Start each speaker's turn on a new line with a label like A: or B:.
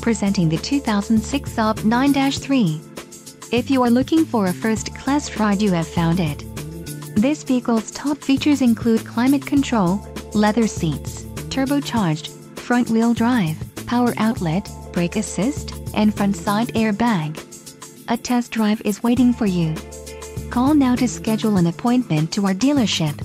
A: Presenting the 2006 Saab 9-3. If you are looking for a first-class ride you have found it. This vehicle's top features include climate control, leather seats, turbocharged, front-wheel drive, power outlet, brake assist, and front side airbag. A test drive is waiting for you. Call now to schedule an appointment to our dealership.